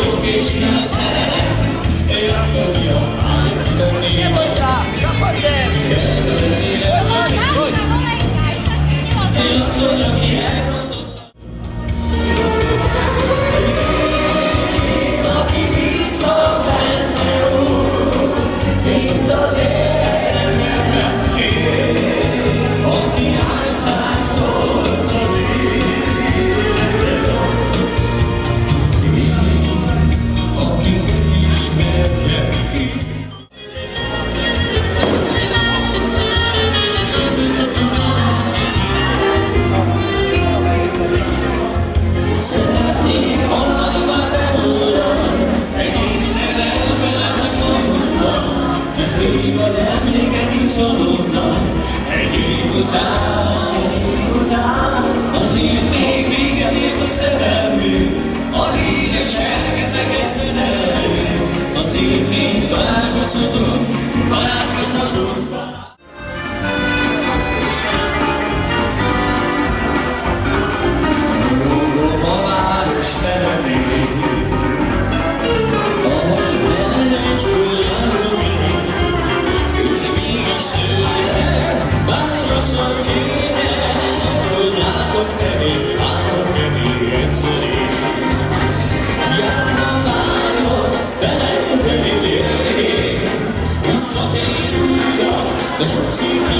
Nie emléket is adódnak Egy év után, It's Sunday in New York, the truth seems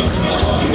ます。